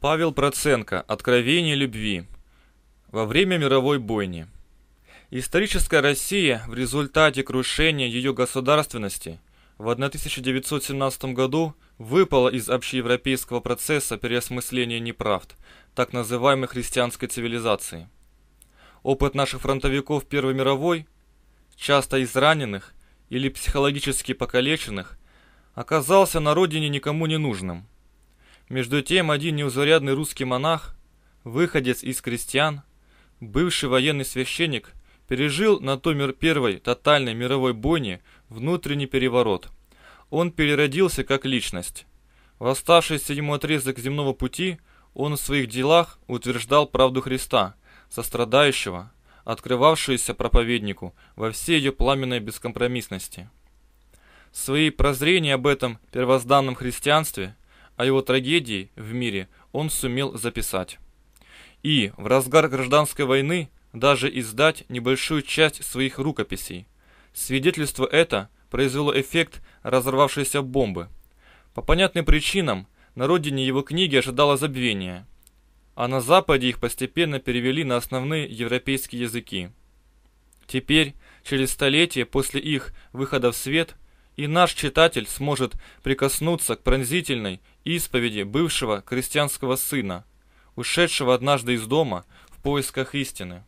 Павел Проценко. Откровение любви. Во время мировой бойни. Историческая Россия в результате крушения ее государственности в 1917 году выпала из общеевропейского процесса переосмысления неправд, так называемой христианской цивилизации. Опыт наших фронтовиков Первой мировой, часто израненных или психологически покалеченных, оказался на родине никому не нужным. Между тем, один неузарядный русский монах, выходец из крестьян, бывший военный священник, пережил на той мир первой тотальной мировой бойне внутренний переворот. Он переродился как личность. В оставшийся ему отрезок земного пути он в своих делах утверждал правду Христа, сострадающего, открывавшуюся проповеднику во всей ее пламенной бескомпромиссности. Свои прозрения об этом первозданном христианстве, о его трагедии в мире он сумел записать. И в разгар гражданской войны даже издать небольшую часть своих рукописей. Свидетельство это произвело эффект разорвавшейся бомбы. По понятным причинам на родине его книги ожидало забвения, а на Западе их постепенно перевели на основные европейские языки. Теперь, через столетия после их выхода в свет, и наш читатель сможет прикоснуться к пронзительной исповеди бывшего крестьянского сына, ушедшего однажды из дома в поисках истины.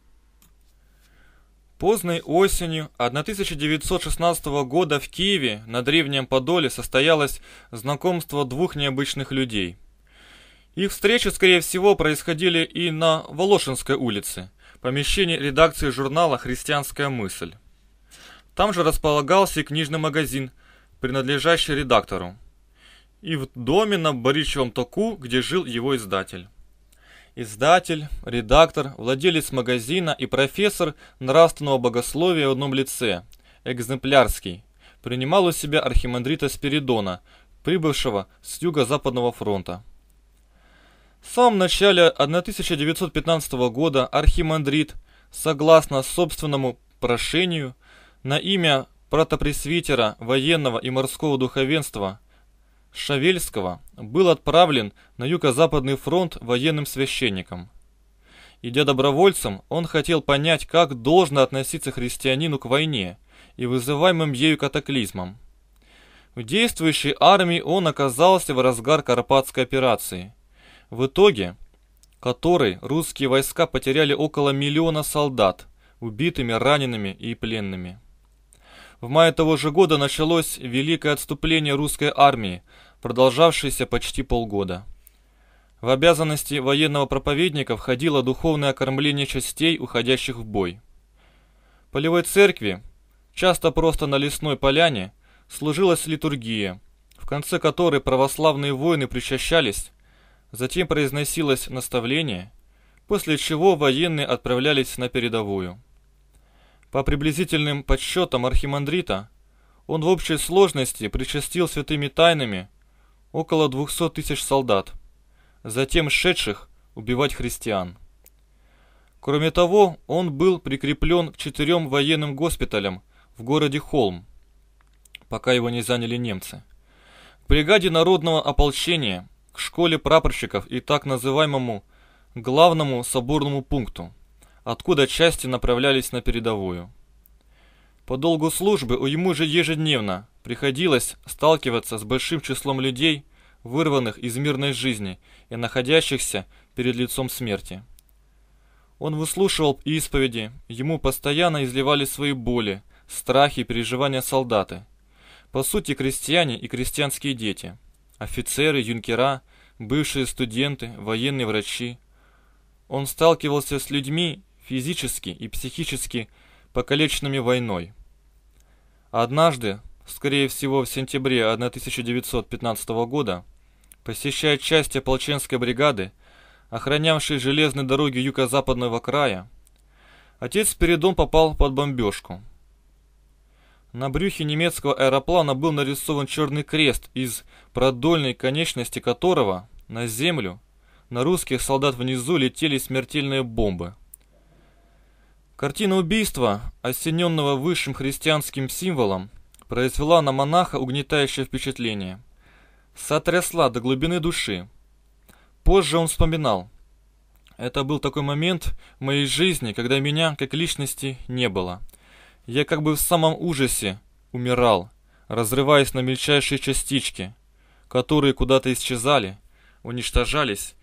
Поздной осенью 1916 года в Киеве на Древнем Подоле состоялось знакомство двух необычных людей. Их встречи, скорее всего, происходили и на Волошинской улице, помещении редакции журнала «Христианская мысль». Там же располагался и книжный магазин, принадлежащий редактору, и в доме на Боричевом току, где жил его издатель. Издатель, редактор, владелец магазина и профессор нравственного богословия в одном лице, экземплярский, принимал у себя архимандрита Спиридона, прибывшего с юго-западного фронта. В самом начале 1915 года архимандрит, согласно собственному прошению, на имя протопресвитера военного и морского духовенства – Шавельского был отправлен на юго-западный фронт военным священником. Идя добровольцем, он хотел понять, как должно относиться христианину к войне и вызываемым ею катаклизмам. В действующей армии он оказался в разгар Карпатской операции, в итоге которой русские войска потеряли около миллиона солдат, убитыми, ранеными и пленными. В мае того же года началось великое отступление русской армии, продолжавшееся почти полгода. В обязанности военного проповедника входило духовное окормление частей, уходящих в бой. Полевой церкви, часто просто на лесной поляне, служилась литургия, в конце которой православные воины причащались, затем произносилось наставление, после чего военные отправлялись на передовую. По приблизительным подсчетам архимандрита, он в общей сложности причастил святыми тайнами около 200 тысяч солдат, затем шедших убивать христиан. Кроме того, он был прикреплен к четырем военным госпиталям в городе Холм, пока его не заняли немцы, к бригаде народного ополчения, к школе прапорщиков и так называемому главному соборному пункту, откуда части направлялись на передовую. По долгу службы у ему же ежедневно приходилось сталкиваться с большим числом людей, вырванных из мирной жизни и находящихся перед лицом смерти. Он выслушивал исповеди, ему постоянно изливали свои боли, страхи и переживания солдаты. По сути, крестьяне и крестьянские дети, офицеры, юнкера, бывшие студенты, военные врачи. Он сталкивался с людьми, физически и психически покалеченными войной. Однажды, скорее всего в сентябре 1915 года, посещая часть ополченской бригады, охранявшей железные дороги юго-западного края, отец Спиридон попал под бомбежку. На брюхе немецкого аэроплана был нарисован черный крест, из продольной конечности которого на землю на русских солдат внизу летели смертельные бомбы. Картина убийства, осененного высшим христианским символом, произвела на монаха угнетающее впечатление. Сотрясла до глубины души. Позже он вспоминал. Это был такой момент в моей жизни, когда меня как личности не было. Я как бы в самом ужасе умирал, разрываясь на мельчайшие частички, которые куда-то исчезали, уничтожались,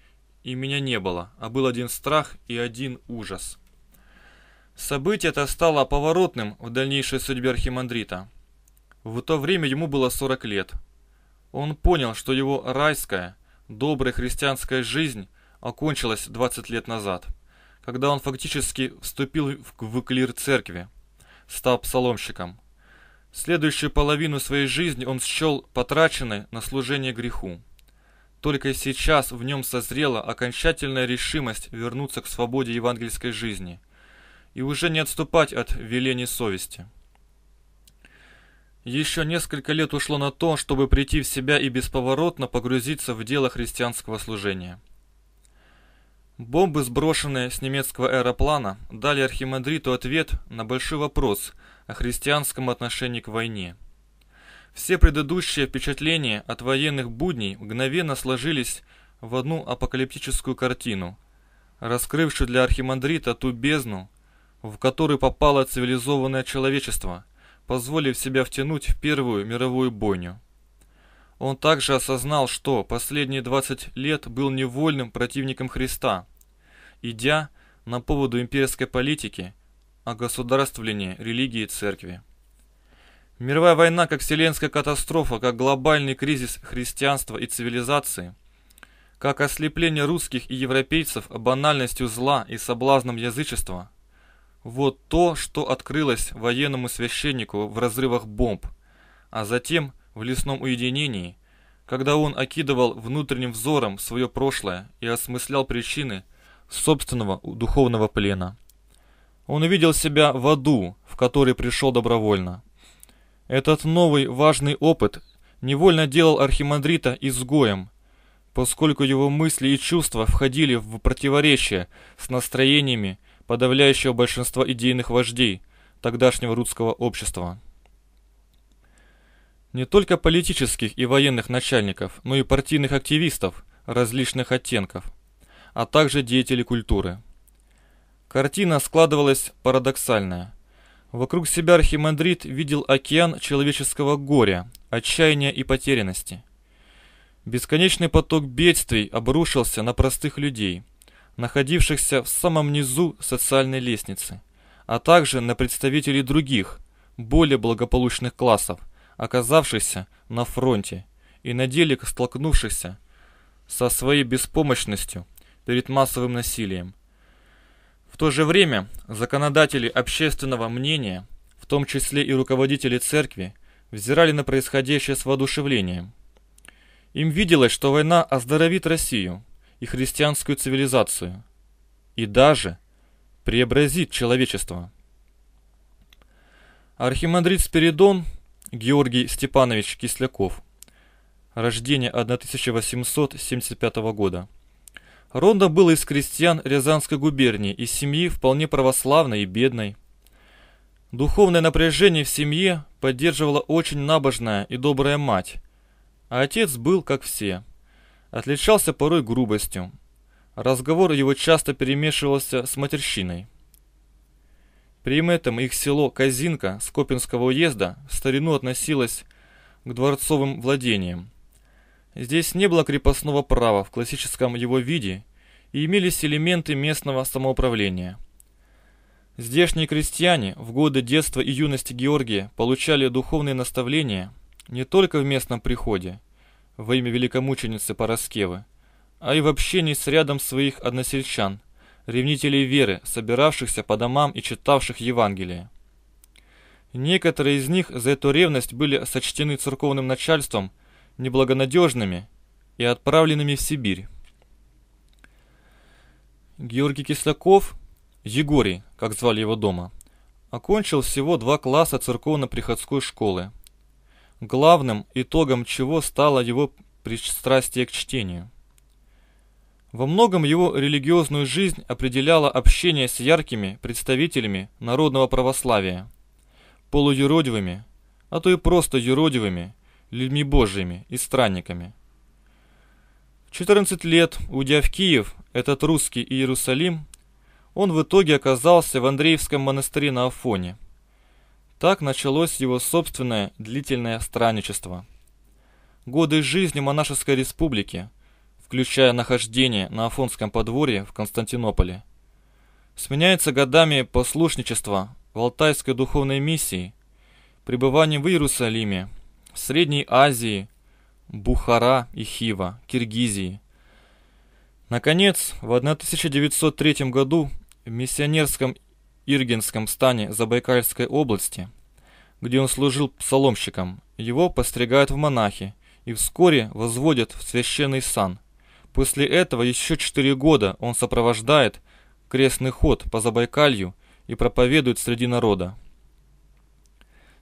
и меня не было, а был один страх и один ужас. Событие это стало поворотным в дальнейшей судьбе архимандрита. В то время ему было 40 лет. Он понял, что его райская, добрая христианская жизнь окончилась 20 лет назад, когда он фактически вступил в клир церкви, стал псаломщиком. Следующую половину своей жизни он счел потраченной на служение греху. Только сейчас в нем созрела окончательная решимость вернуться к свободе евангельской жизни – и уже не отступать от велений совести. Еще несколько лет ушло на то, чтобы прийти в себя и бесповоротно погрузиться в дело христианского служения. Бомбы, сброшенные с немецкого аэроплана, дали архимандриту ответ на большой вопрос о христианском отношении к войне. Все предыдущие впечатления от военных будней мгновенно сложились в одну апокалиптическую картину, раскрывшую для архимандрита ту бездну, в который попало цивилизованное человечество, позволив себя втянуть в Первую мировую бойню. Он также осознал, что последние 20 лет был невольным противником Христа, идя на поводу имперской политики о государствлении религии и церкви. Мировая война как вселенская катастрофа, как глобальный кризис христианства и цивилизации, как ослепление русских и европейцев банальностью зла и соблазном язычества – вот то, что открылось военному священнику в разрывах бомб, а затем в лесном уединении, когда он окидывал внутренним взором свое прошлое и осмыслял причины собственного духовного плена. Он увидел себя в аду, в который пришел добровольно. Этот новый важный опыт невольно делал архимандрита изгоем, поскольку его мысли и чувства входили в противоречие с настроениями подавляющего большинства идейных вождей тогдашнего русского общества. Не только политических и военных начальников, но и партийных активистов различных оттенков, а также деятелей культуры. Картина складывалась парадоксальная. Вокруг себя архимандрит видел океан человеческого горя, отчаяния и потерянности. Бесконечный поток бедствий обрушился на простых людей – находившихся в самом низу социальной лестницы, а также на представителей других, более благополучных классов, оказавшихся на фронте и на деле столкнувшихся со своей беспомощностью перед массовым насилием. В то же время законодатели общественного мнения, в том числе и руководители церкви, взирали на происходящее с воодушевлением. Им виделось, что война оздоровит Россию, и христианскую цивилизацию, и даже преобразит человечество. Архимандрит Спиридон Георгий Степанович Кисляков. Рождение 1875 года. Ронда был из крестьян Рязанской губернии, из семьи вполне православной и бедной. Духовное напряжение в семье поддерживала очень набожная и добрая мать, а отец был как все – отличался порой грубостью. Разговор его часто перемешивался с матерщиной. При этом их село Казинка Скопинского уезда в старину относилось к дворцовым владениям. Здесь не было крепостного права в классическом его виде и имелись элементы местного самоуправления. Здешние крестьяне в годы детства и юности Георгия получали духовные наставления не только в местном приходе, во имя великомученицы Параскевы, а и в общении с рядом своих односельчан, ревнителей веры, собиравшихся по домам и читавших Евангелие. Некоторые из них за эту ревность были сочтены церковным начальством неблагонадежными и отправленными в Сибирь. Георгий Кисляков, Егорий, как звали его дома, окончил всего два класса церковно-приходской школы – главным итогом чего стало его пристрастие к чтению. Во многом его религиозную жизнь определяло общение с яркими представителями народного православия, полуюродивыми, а то и просто юродивыми, людьми божьими и странниками. В 14 лет, уйдя в Киев, этот русский Иерусалим, он в итоге оказался в Андреевском монастыре на Афоне. Так началось его собственное длительное странничество. Годы жизни монашеской республики, включая нахождение на Афонском подворье в Константинополе, сменяется годами послушничества в Алтайской духовной миссии, пребыванием в Иерусалиме, в Средней Азии, Бухара и Хива, Киргизии. Наконец, в 1903 году в миссионерском Иргенском стане Забайкальской области, где он служил псаломщиком, его постригают в монахи и вскоре возводят в священный сан. После этого еще четыре года он сопровождает крестный ход по Забайкалью и проповедует среди народа.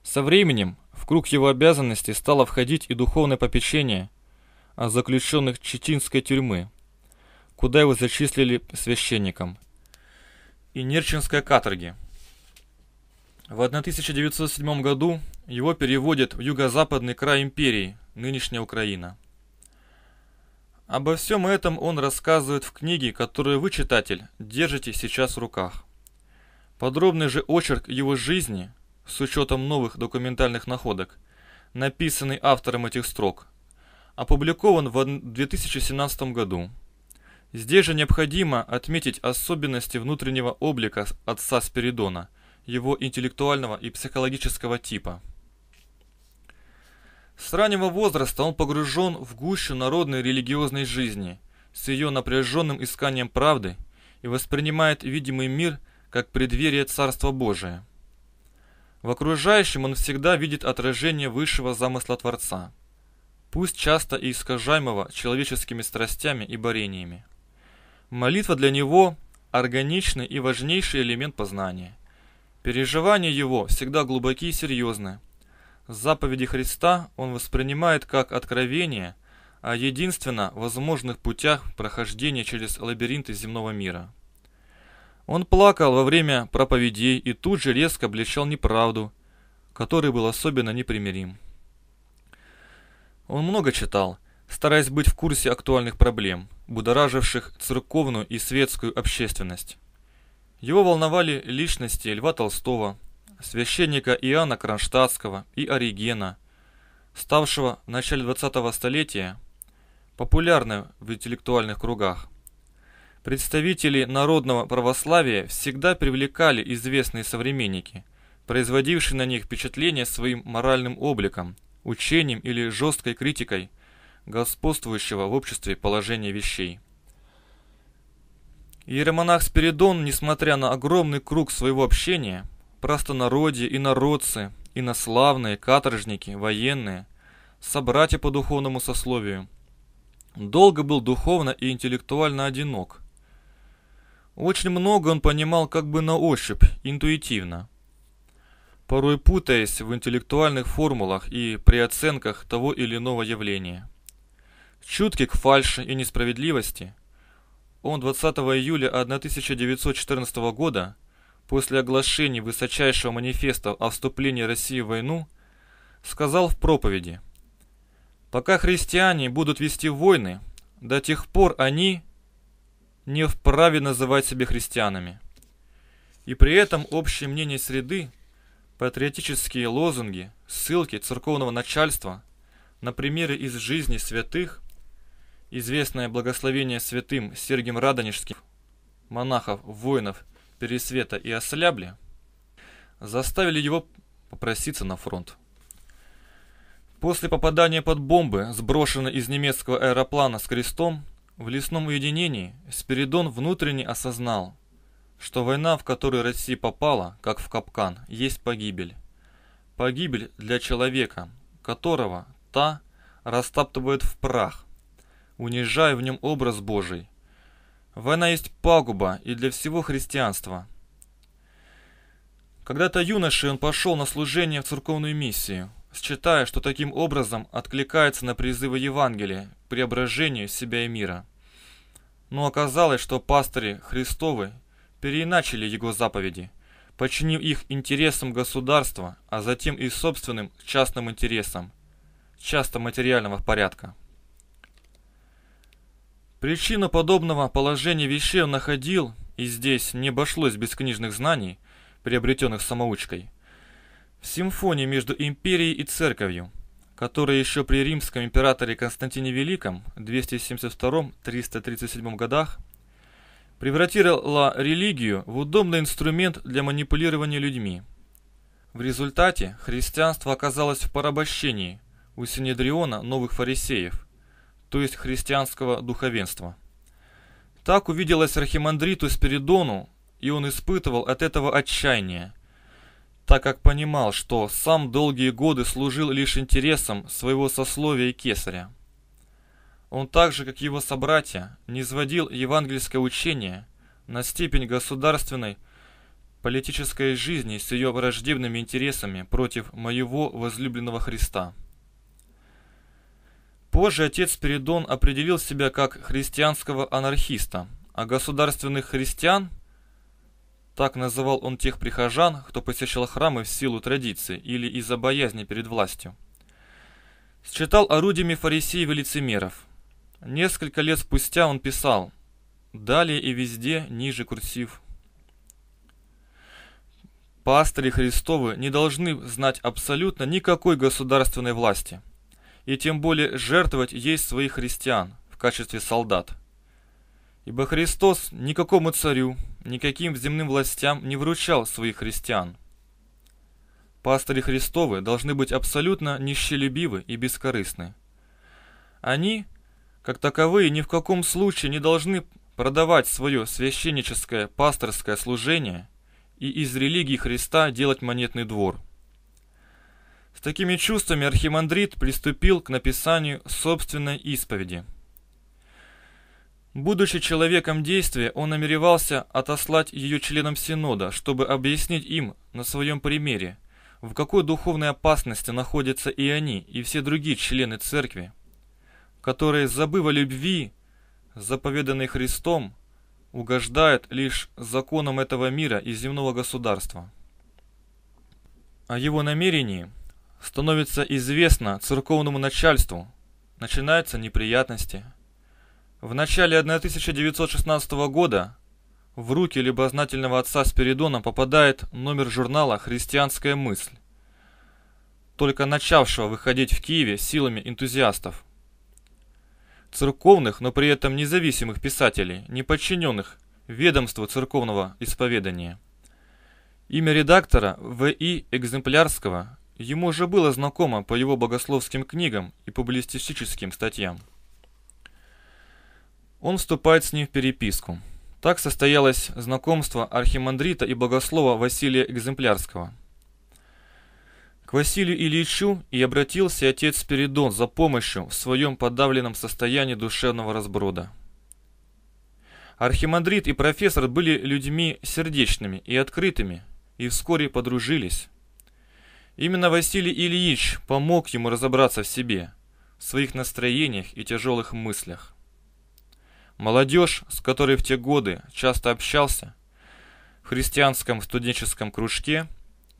Со временем в круг его обязанностей стало входить и духовное попечение о заключенных Читинской тюрьмы, куда его зачислили священником, и Нерчинской каторги. В 1907 году его переводят в юго-западный край империи, нынешняя Украина. Обо всем этом он рассказывает в книге, которую вы, читатель, держите сейчас в руках. Подробный же очерк его жизни с учетом новых документальных находок, написанный автором этих строк, опубликован в 2017 году. Здесь же необходимо отметить особенности внутреннего облика отца Спиридона, его интеллектуального и психологического типа. С раннего возраста он погружен в гущу народной религиозной жизни, с ее напряженным исканием правды и воспринимает видимый мир как преддверие Царства Божия. В окружающем он всегда видит отражение высшего замысла Творца, пусть часто и искажаемого человеческими страстями и борениями. Молитва для него – органичный и важнейший элемент познания. Переживания его всегда глубокие и серьезны. Заповеди Христа он воспринимает как откровение о единственно возможных путях прохождения через лабиринты земного мира – он плакал во время проповедей и тут же резко обличал неправду, который был особенно непримирим. Он много читал, стараясь быть в курсе актуальных проблем, будораживших церковную и светскую общественность. Его волновали личности Льва Толстого, священника Иоанна Кронштадтского и Оригена, ставшего в начале 20-го столетия популярным в интеллектуальных кругах – Представители народного православия всегда привлекали известные современники, производившие на них впечатление своим моральным обликом, учением или жесткой критикой господствующего в обществе положения вещей. Иеромонах Спиридон, несмотря на огромный круг своего общения, простонародье, инородцы, инославные, каторжники, военные, собратья по духовному сословию, долго был духовно и интеллектуально одинок – очень много он понимал как бы на ощупь, интуитивно. Порой путаясь в интеллектуальных формулах и при оценках того или иного явления. Чуткий к фальши и несправедливости, он 20 июля 1914 года, после оглашения высочайшего манифеста о вступлении России в войну, сказал в проповеди «Пока христиане будут вести войны, до тех пор они, не вправе называть себя христианами. И при этом общее мнение среды, патриотические лозунги, ссылки церковного начальства на примеры из жизни святых, известное благословение святым Сергием Радонежским, монахов, воинов Пересвета и Ослябли, заставили его попроситься на фронт. После попадания под бомбы, сброшенной из немецкого аэроплана с крестом, в лесном уединении Спиридон внутренне осознал, что война, в которую Россия попала, как в капкан, есть погибель. Погибель для человека, которого та растаптывает в прах, унижая в нем образ Божий. Война есть пагуба и для всего христианства. Когда-то юношей он пошел на служение в церковную миссию, считая, что таким образом откликается на призывы Евангелия преображению себя и мира. Но оказалось, что пастыри Христовы переиначили его заповеди, подчинив их интересам государства, а затем и собственным частным интересам, часто материального порядка. Причину подобного положения вещей он находил, и здесь не обошлось без книжных знаний, приобретенных самоучкой, в симфонии между империей и церковью, которая еще при римском императоре Константине Великом 272-337 годах превратила религию в удобный инструмент для манипулирования людьми. В результате христианство оказалось в порабощении у Синедриона новых фарисеев, то есть христианского духовенства. Так увиделось архимандриту Спиридону, и он испытывал от этого отчаяние, так как понимал, что сам долгие годы служил лишь интересам своего сословия и кесаря. Он так же, как его собратья, не изводил евангельское учение на степень государственной политической жизни с ее враждебными интересами против моего возлюбленного Христа. Позже отец Спиридон определил себя как христианского анархиста, а государственных христиан, так называл он тех прихожан, кто посещал храмы в силу традиции или из-за боязни перед властью, считал орудиями фарисеев и лицемеров – Несколько лет спустя он писал «Далее и везде ниже курсив». Пастыри Христовы не должны знать абсолютно никакой государственной власти, и тем более жертвовать есть своих христиан в качестве солдат. Ибо Христос никакому царю, никаким земным властям не вручал своих христиан. Пастыри Христовы должны быть абсолютно нищелюбивы и бескорыстны. Они – как таковые ни в каком случае не должны продавать свое священническое пасторское служение и из религии Христа делать монетный двор. С такими чувствами архимандрит приступил к написанию собственной исповеди. Будучи человеком действия, он намеревался отослать ее членам Синода, чтобы объяснить им на своем примере, в какой духовной опасности находятся и они, и все другие члены церкви, которые, забыв о любви, заповеданной Христом, угождают лишь законам этого мира и земного государства. О его намерении становится известно церковному начальству, начинаются неприятности. В начале 1916 года в руки любознательного отца Спиридона попадает номер журнала «Христианская мысль», только начавшего выходить в Киеве силами энтузиастов церковных, но при этом независимых писателей, не подчиненных ведомству церковного исповедания. Имя редактора В.И. Экземплярского ему уже было знакомо по его богословским книгам и публицистическим статьям. Он вступает с ним в переписку. Так состоялось знакомство архимандрита и богослова Василия Экземплярского – к Василию Ильичу и обратился отец Спиридон за помощью в своем подавленном состоянии душевного разброда. Архимандрит и профессор были людьми сердечными и открытыми, и вскоре подружились. Именно Василий Ильич помог ему разобраться в себе, в своих настроениях и тяжелых мыслях. Молодежь, с которой в те годы часто общался, в христианском студенческом кружке –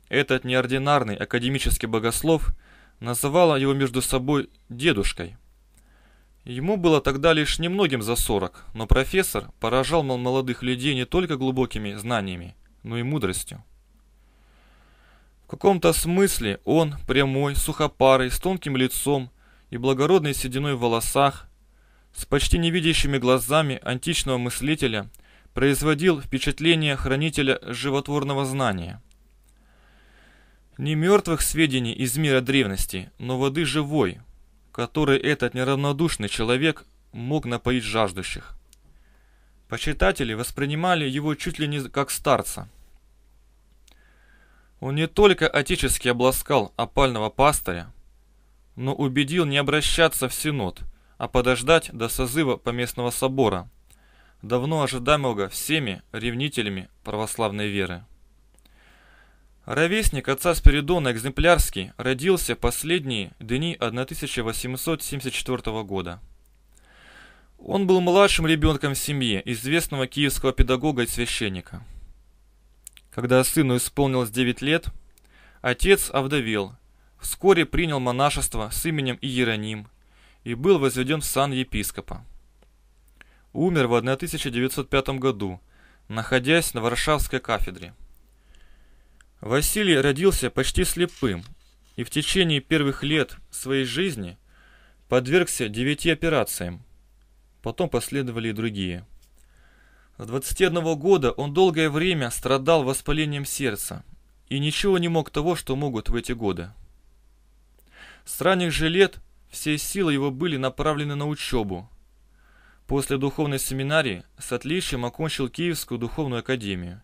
этот неординарный академический богослов называла его между собой «дедушкой». Ему было тогда лишь немногим за сорок, но профессор поражал молодых людей не только глубокими знаниями, но и мудростью. В каком-то смысле он, прямой, сухопарый, с тонким лицом и благородной сединой в волосах, с почти невидящими глазами античного мыслителя, производил впечатление хранителя животворного знания – не мертвых сведений из мира древности, но воды живой, которой этот неравнодушный человек мог напоить жаждущих. Почитатели воспринимали его чуть ли не как старца. Он не только отечески обласкал опального пастыря, но убедил не обращаться в Синод, а подождать до созыва поместного собора, давно ожидаемого всеми ревнителями православной веры. Ровесник отца Спиридона Экземплярский родился в последние дни 1874 года. Он был младшим ребенком в семье известного киевского педагога и священника. Когда сыну исполнилось 9 лет, отец овдовел, вскоре принял монашество с именем Иероним и был возведен в сан епископа. умер в 1905 году, находясь на Варшавской кафедре. Василий родился почти слепым и в течение первых лет своей жизни подвергся девяти операциям. Потом последовали и другие. С 21 года он долгое время страдал воспалением сердца и ничего не мог того, что могут в эти годы. С ранних же лет все силы его были направлены на учебу. После духовной семинарии с отличием окончил Киевскую духовную академию.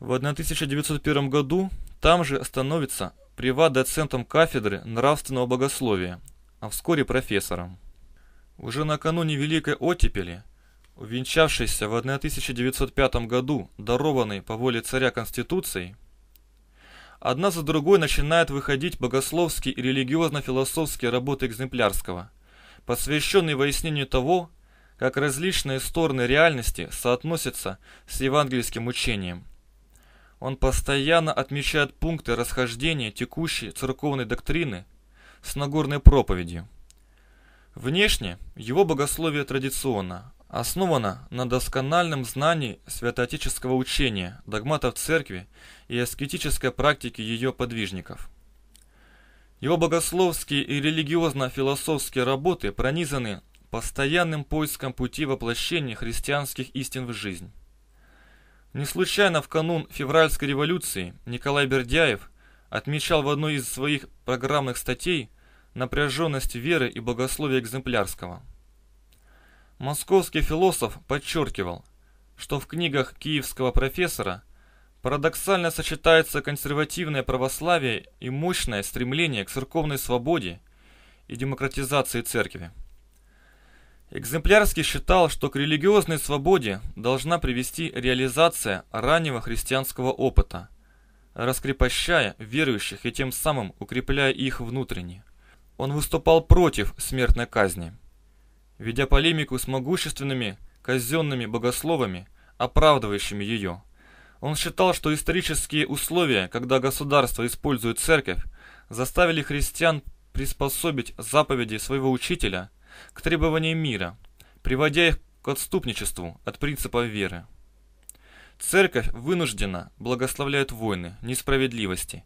В 1901 году там же становится приват-доцентом кафедры нравственного богословия, а вскоре профессором. Уже накануне Великой Оттепели, увенчавшейся в 1905 году дарованной по воле царя Конституцией, одна за другой начинают выходить богословские и религиозно-философские работы Экземплярского, посвященные выяснению того, как различные стороны реальности соотносятся с евангельским учением. Он постоянно отмечает пункты расхождения текущей церковной доктрины с Нагорной проповедью. Внешне его богословие традиционно, основано на доскональном знании святоотеческого учения, догматов церкви и аскетической практики ее подвижников. Его богословские и религиозно-философские работы пронизаны постоянным поиском пути воплощения христианских истин в жизнь. Не случайно в канун февральской революции Николай Бердяев отмечал в одной из своих программных статей напряженность веры и богословия экземплярского – Московский философ подчеркивал, что в книгах киевского профессора парадоксально сочетается консервативное православие и мощное стремление к церковной свободе и демократизации церкви. Экземплярский считал, что к религиозной свободе должна привести реализация раннего христианского опыта, раскрепощая верующих и тем самым укрепляя их внутренне. Он выступал против смертной казни – ведя полемику с могущественными казенными богословами, оправдывающими ее. Он считал, что исторические условия, когда государство использует церковь, заставили христиан приспособить заповеди своего учителя к требованиям мира, приводя их к отступничеству от принципов веры. Церковь вынуждена благословляет войны, несправедливости,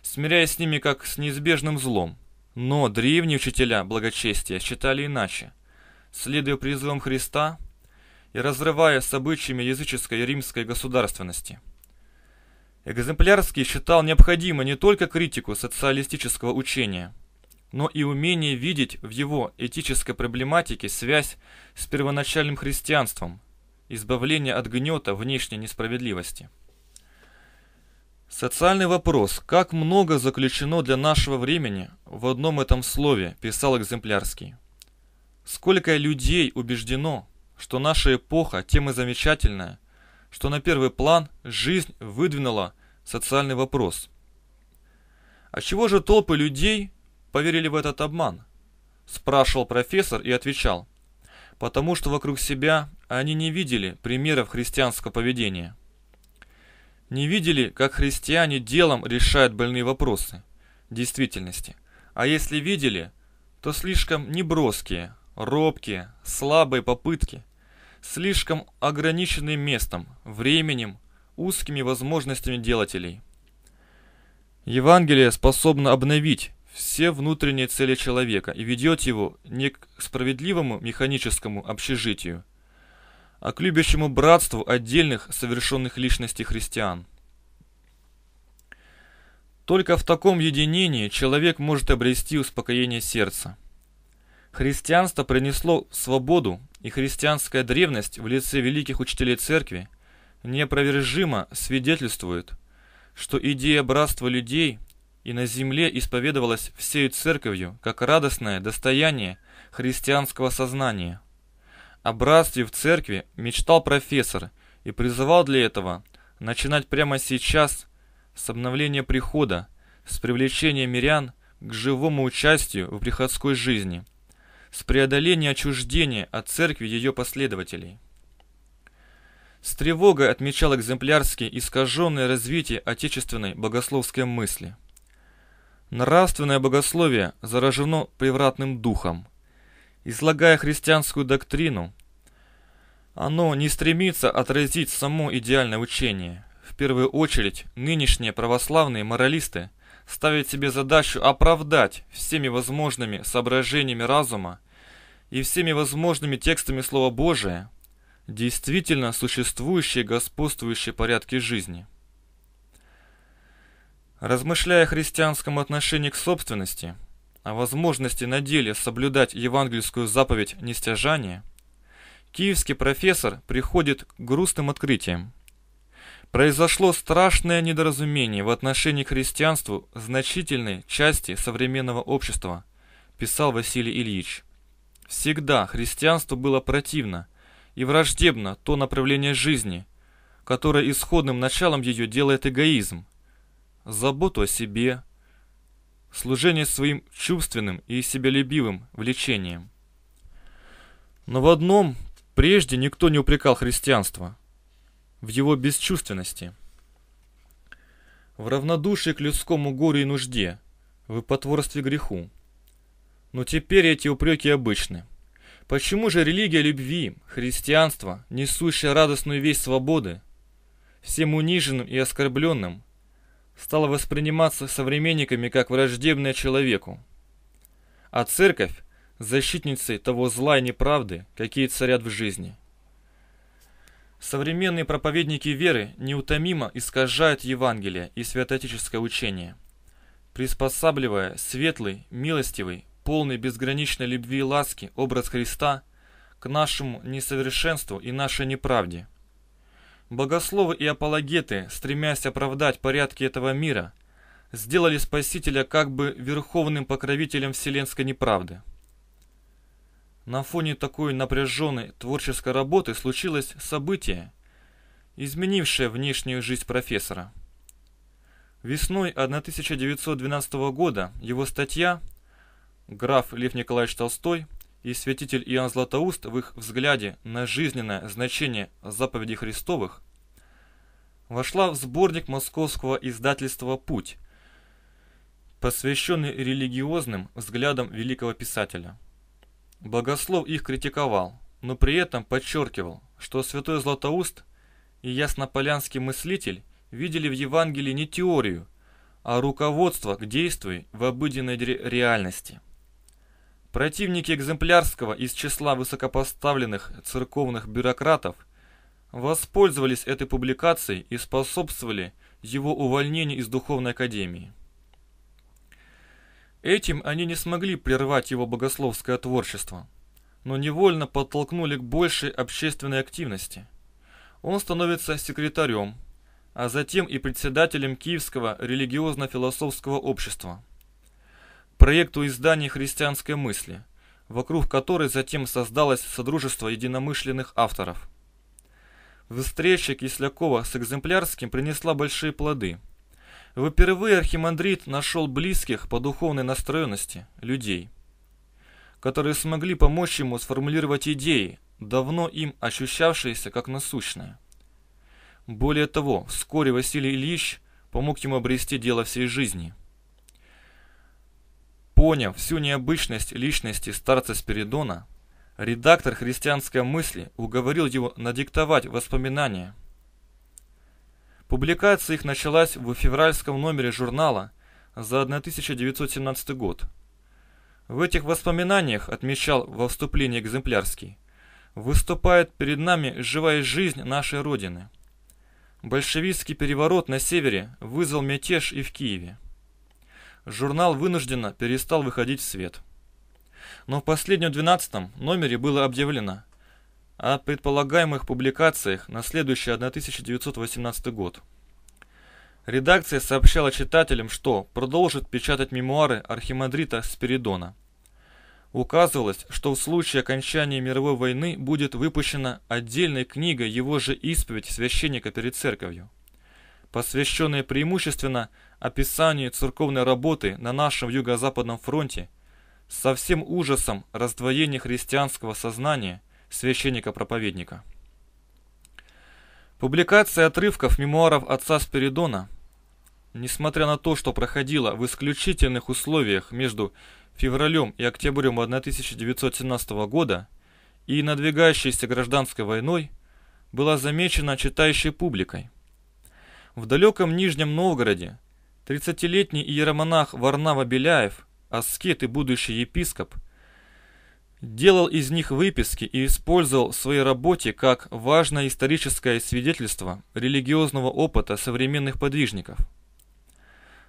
смиряясь с ними как с неизбежным злом. Но древние учителя благочестия считали иначе следуя призывам Христа и разрывая с обычаями языческой римской государственности. Экземплярский считал необходимо не только критику социалистического учения, но и умение видеть в его этической проблематике связь с первоначальным христианством, избавление от гнета внешней несправедливости. Социальный вопрос, как много заключено для нашего времени в одном этом слове, писал Экземплярский. Сколько людей убеждено, что наша эпоха тем и замечательная, что на первый план жизнь выдвинула социальный вопрос. А чего же толпы людей поверили в этот обман? Спрашивал профессор и отвечал. Потому что вокруг себя они не видели примеров христианского поведения. Не видели, как христиане делом решают больные вопросы действительности. А если видели, то слишком неброские, робкие, слабые попытки, слишком ограниченные местом, временем, узкими возможностями делателей. Евангелие способно обновить все внутренние цели человека и ведет его не к справедливому механическому общежитию, а к любящему братству отдельных совершенных личностей христиан. Только в таком единении человек может обрести успокоение сердца. Христианство принесло свободу, и христианская древность в лице великих учителей церкви неопровержимо свидетельствует, что идея братства людей и на земле исповедовалась всей церковью как радостное достояние христианского сознания. О братстве в церкви мечтал профессор и призывал для этого начинать прямо сейчас с обновления прихода, с привлечения мирян к живому участию в приходской жизни – с преодоления отчуждения от церкви ее последователей. С тревогой отмечал экземплярски искаженное развитие отечественной богословской мысли. Нравственное богословие заражено превратным духом. Излагая христианскую доктрину, Оно не стремится отразить само идеальное учение. В первую очередь, нынешние православные моралисты ставят себе задачу оправдать всеми возможными соображениями разума и всеми возможными текстами Слова Божия действительно существующие господствующие порядки жизни. Размышляя о христианском отношении к собственности, о возможности на деле соблюдать евангельскую заповедь нестяжания, киевский профессор приходит к грустным открытиям. Произошло страшное недоразумение в отношении к христианству значительной части современного общества, писал Василий Ильич. Всегда христианство было противно и враждебно то направление жизни, которое исходным началом ее делает эгоизм, заботу о себе, служение своим чувственным и себялюбивым влечением. Но в одном прежде никто не упрекал христианство – в его бесчувственности, в равнодушии к людскому горю и нужде, в потворстве греху. Но теперь эти упреки обычны. Почему же религия любви, христианство, несущая радостную весть свободы, всем униженным и оскорбленным, стала восприниматься современниками как враждебная человеку? А церковь – защитницей того зла и неправды, какие царят в жизни – Современные проповедники веры неутомимо искажают Евангелие и святоотеческое учение, приспосабливая светлый, милостивый, полный безграничной любви и ласки образ Христа к нашему несовершенству и нашей неправде. Богословы и апологеты, стремясь оправдать порядки этого мира, сделали Спасителя как бы верховным покровителем вселенской неправды – на фоне такой напряженной творческой работы случилось событие, изменившее внешнюю жизнь профессора. Весной 1912 года его статья «Граф Лев Николаевич Толстой и святитель Иоанн Златоуст в их взгляде на жизненное значение заповедей Христовых» вошла в сборник московского издательства «Путь», посвященный религиозным взглядам великого писателя – Богослов их критиковал, но при этом подчеркивал, что святой Златоуст и яснополянский мыслитель видели в Евангелии не теорию, а руководство к действию в обыденной реальности. Противники экземплярского из числа высокопоставленных церковных бюрократов воспользовались этой публикацией и способствовали его увольнению из Духовной Академии. Этим они не смогли прервать его богословское творчество, но невольно подтолкнули к большей общественной активности. Он становится секретарем, а затем и председателем Киевского религиозно-философского общества. Проекту издания христианской мысли, вокруг которой затем создалось Содружество единомышленных авторов. Встреча Кислякова с экземплярским принесла большие плоды – Впервые архимандрит нашел близких по духовной настроенности людей, которые смогли помочь ему сформулировать идеи, давно им ощущавшиеся как насущные. Более того, вскоре Василий Ильич помог ему обрести дело всей жизни. Поняв всю необычность личности старца Спиридона, редактор христианской мысли уговорил его надиктовать воспоминания – Публикация их началась в февральском номере журнала за 1917 год. В этих воспоминаниях, отмечал во вступлении экземплярский, выступает перед нами живая жизнь нашей Родины. Большевистский переворот на севере вызвал мятеж и в Киеве. Журнал вынужденно перестал выходить в свет. Но в последнем 12 номере было объявлено, о предполагаемых публикациях на следующий 1918 год. Редакция сообщала читателям, что продолжит печатать мемуары архимандрита Спиридона. Указывалось, что в случае окончания мировой войны будет выпущена отдельная книга его же исповедь священника перед церковью, посвященная преимущественно описанию церковной работы на нашем юго-западном фронте со всем ужасом раздвоения христианского сознания – священника-проповедника. Публикация отрывков мемуаров отца Спиридона, несмотря на то, что проходила в исключительных условиях между февралем и октябрем 1917 года и надвигающейся гражданской войной была замечена читающей публикой. В далеком Нижнем Новгороде 30-летний иеромонах Варнава Беляев, аскет и будущий епископ, делал из них выписки и использовал в своей работе как важное историческое свидетельство религиозного опыта современных подвижников.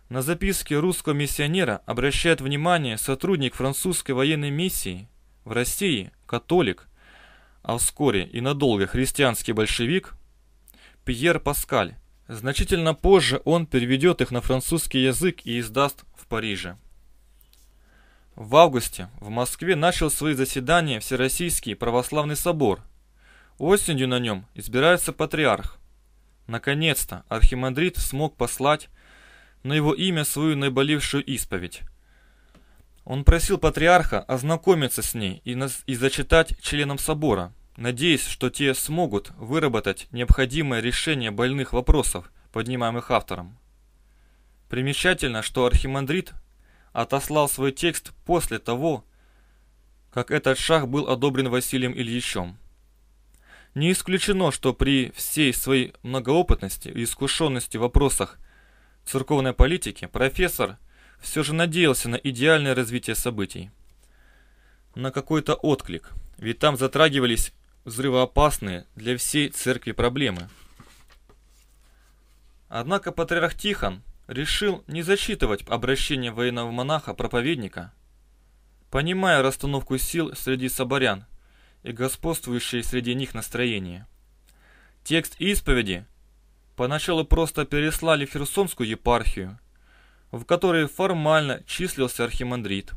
На записке русского миссионера обращает внимание сотрудник французской военной миссии в России, католик, а вскоре и надолго христианский большевик Пьер Паскаль. Значительно позже он переведет их на французский язык и издаст в Париже. В августе в Москве начал свои заседания Всероссийский православный собор. Осенью на нем избирается патриарх. Наконец-то архимандрит смог послать на его имя свою наиболевшую исповедь. Он просил патриарха ознакомиться с ней и, и зачитать членам собора, надеясь, что те смогут выработать необходимое решение больных вопросов, поднимаемых автором. Примечательно, что архимандрит отослал свой текст после того, как этот шаг был одобрен Василием Ильичем. Не исключено, что при всей своей многоопытности и искушенности в вопросах церковной политики профессор все же надеялся на идеальное развитие событий. На какой-то отклик, ведь там затрагивались взрывоопасные для всей церкви проблемы. Однако патриарх Тихон решил не зачитывать обращение военного монаха-проповедника, понимая расстановку сил среди соборян и господствующее среди них настроение. Текст исповеди поначалу просто переслали в Херсонскую епархию, в которой формально числился архимандрит.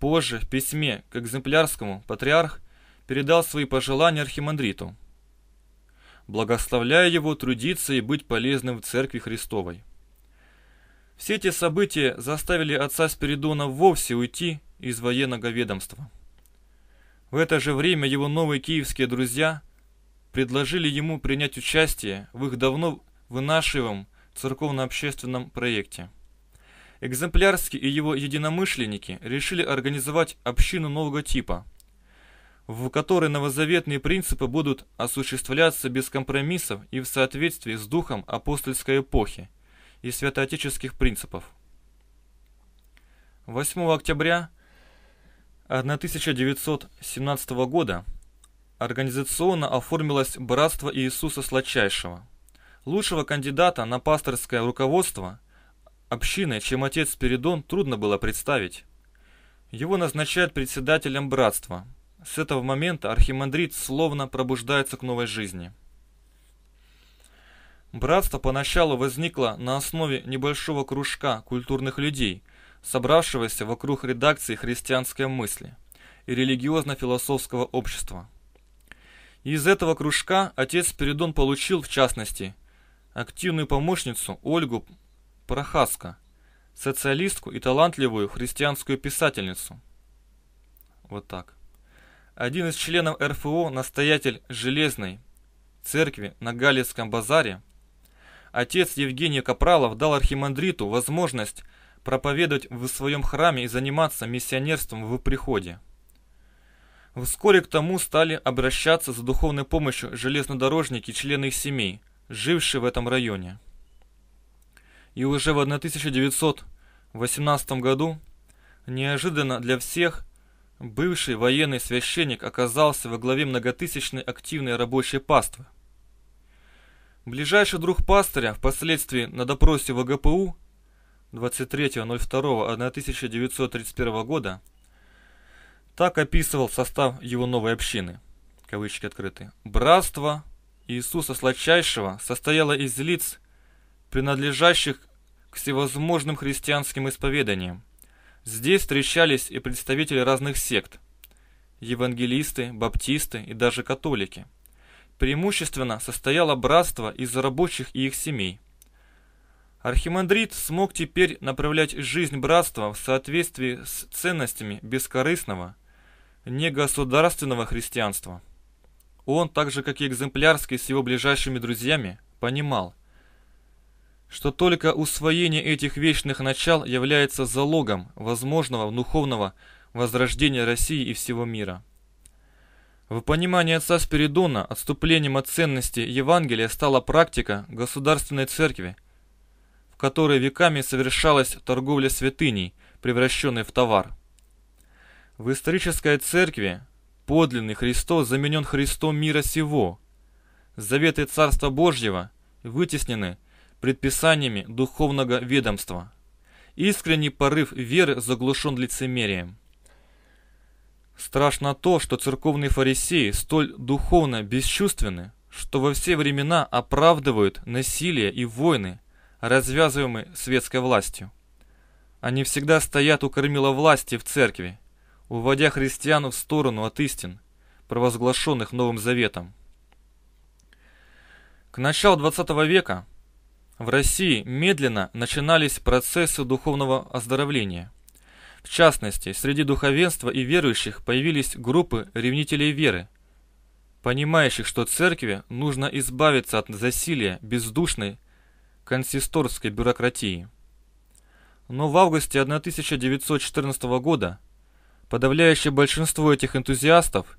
Позже в письме к экземплярскому патриарх передал свои пожелания архимандриту, благословляя его трудиться и быть полезным в Церкви Христовой. Все эти события заставили отца Спиридона вовсе уйти из военного ведомства. В это же время его новые киевские друзья предложили ему принять участие в их давно вынашиваемом церковно-общественном проекте. Экземплярский и его единомышленники решили организовать общину нового типа, в которой новозаветные принципы будут осуществляться без компромиссов и в соответствии с духом апостольской эпохи – и святоотеческих принципов. 8 октября 1917 года организационно оформилось Братство Иисуса Сладчайшего. Лучшего кандидата на пасторское руководство общины, чем отец Спиридон, трудно было представить. Его назначают председателем братства. С этого момента архимандрит словно пробуждается к новой жизни. Братство поначалу возникло на основе небольшого кружка культурных людей, собравшегося вокруг редакции христианской мысли и религиозно-философского общества. Из этого кружка отец Спиридон получил, в частности, активную помощницу Ольгу Прохаско, социалистку и талантливую христианскую писательницу. Вот так. Один из членов РФО, настоятель Железной церкви на Галицком базаре, отец Евгений Капралов дал архимандриту возможность проповедовать в своем храме и заниматься миссионерством в приходе. Вскоре к тому стали обращаться за духовной помощью железнодорожники члены их семей, жившие в этом районе. И уже в 1918 году, неожиданно для всех, бывший военный священник оказался во главе многотысячной активной рабочей паствы – Ближайший друг пастыря впоследствии на допросе в АГПУ 23.02.1931 года так описывал состав его новой общины. Кавычки открыты. Братство Иисуса Сладчайшего состояло из лиц, принадлежащих к всевозможным христианским исповеданиям. Здесь встречались и представители разных сект – евангелисты, баптисты и даже католики – преимущественно состояло братство из рабочих и их семей. Архимандрит смог теперь направлять жизнь братства в соответствии с ценностями бескорыстного, негосударственного христианства. Он, так же как и экземплярский с его ближайшими друзьями, понимал, что только усвоение этих вечных начал является залогом возможного духовного возрождения России и всего мира. В понимании отца Спиридона отступлением от ценности Евангелия стала практика государственной церкви, в которой веками совершалась торговля святыней, превращенной в товар. В исторической церкви подлинный Христос заменен Христом мира сего. Заветы Царства Божьего вытеснены предписаниями духовного ведомства. Искренний порыв веры заглушен лицемерием. Страшно то, что церковные фарисеи столь духовно бесчувственны, что во все времена оправдывают насилие и войны, развязываемые светской властью. Они всегда стоят у кормила власти в церкви, уводя христиан в сторону от истин, провозглашенных Новым Заветом. К началу 20 века в России медленно начинались процессы духовного оздоровления – в частности, среди духовенства и верующих появились группы ревнителей веры, понимающих, что церкви нужно избавиться от засилия бездушной консисторской бюрократии. Но в августе 1914 года подавляющее большинство этих энтузиастов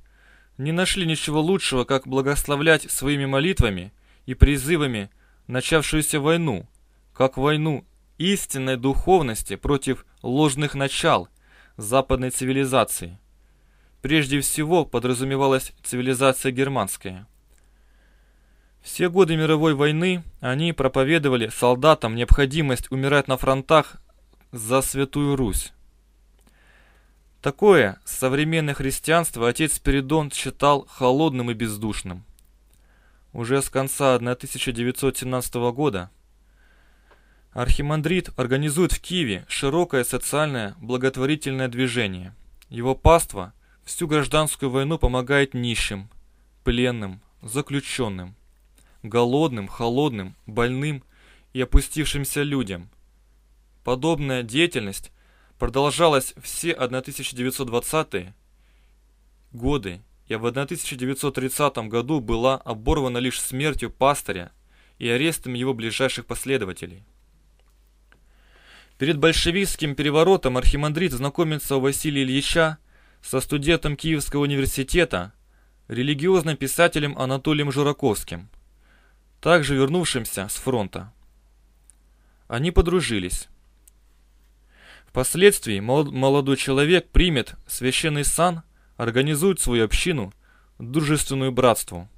не нашли ничего лучшего, как благословлять своими молитвами и призывами начавшуюся войну, как войну истинной духовности против ложных начал западной цивилизации. Прежде всего подразумевалась цивилизация германская. Все годы мировой войны они проповедовали солдатам необходимость умирать на фронтах за Святую Русь. Такое современное христианство отец Спиридон считал холодным и бездушным. Уже с конца 1917 года Архимандрит организует в Киеве широкое социальное благотворительное движение. Его паства всю гражданскую войну помогает нищим, пленным, заключенным, голодным, холодным, больным и опустившимся людям. Подобная деятельность продолжалась все 1920-е годы и в 1930 году была оборвана лишь смертью пастыря и арестом его ближайших последователей. Перед большевистским переворотом архимандрит знакомится у Василия Ильича со студентом Киевского университета, религиозным писателем Анатолием Жураковским, также вернувшимся с фронта. Они подружились. Впоследствии молодой человек примет священный сан, организует свою общину, дружественную братству.